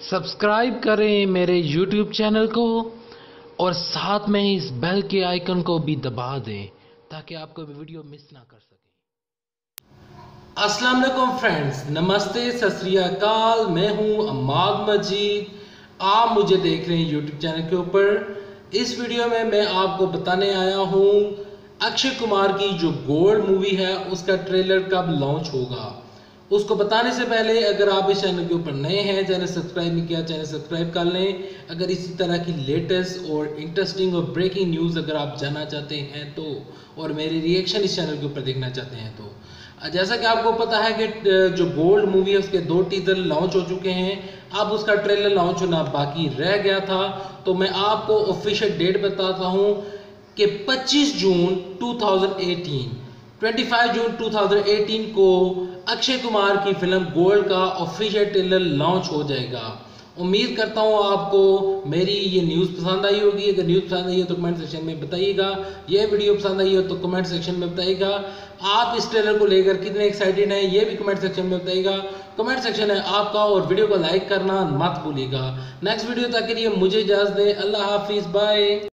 Subscribe करें मेरे YouTube channel को और साथ में इस बेल के आइकन को भी दबा दें ताकि आपको वीडियो मिस ना कर सके। अस्सलाम वालेकुम फ्रेंड्स, नमस्ते, सत मैं हूँ अम्माद मजीद। आप मुझे देख रहे हैं यूट्यूब चैनल के ऊपर। इस वीडियो में मैं आपको बताने आया हूँ अक्षय कुमार की जो गोल्ड मूवी है, उसका ट्रेलर कब लॉन्च होगा। उसको बताने से पहले अगर आप इस चैनल के ऊपर नए हैं, चैनल सब्सक्राइब नहीं किया, चैनल सब्सक्राइब कर लें। अगर इसी तरह की लेटेस्ट और इंटरेस्टिंग और ब्रेकिंग न्यूज़ अगर आप जानना चाहते हैं तो और मेरे रिएक्शन इस चैनल के ऊपर देखना चाहते हैं तो। जैसा कि आपको पता है कि जो गोल्ड मूवी है, उसके दो टीजर लॉन्च हो चुके हैं। अब उसका ट्रेलर लॉन्च होना बाकी रह गया था। तो मैं आपको ऑफिशियल डेट बताता हूँ कि 25 जून 2018 25 जून 2018 को अक्षय कुमार की फ़िल्म गोल्ड का ऑफिशियल ट्रेलर लॉन्च हो जाएगा। उम्मीद करता हूँ आपको मेरी ये न्यूज़ पसंद आई होगी। अगर न्यूज़ पसंद आई है तो कमेंट सेक्शन में बताइएगा। ये वीडियो पसंद आई हो तो कमेंट सेक्शन में बताइएगा। आप इस ट्रेलर को लेकर कितने एक्साइटेड हैं, ये भी कमेंट सेक्शन में बताइएगा। कमेंट सेक्शन है आपका और वीडियो को लाइक करना मत भूलिएगा। नेक्स्ट वीडियो तक के लिए मुझे इजाज़त दें। अल्लाह हाफिज़। बाय